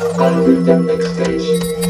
I'll be the next stage.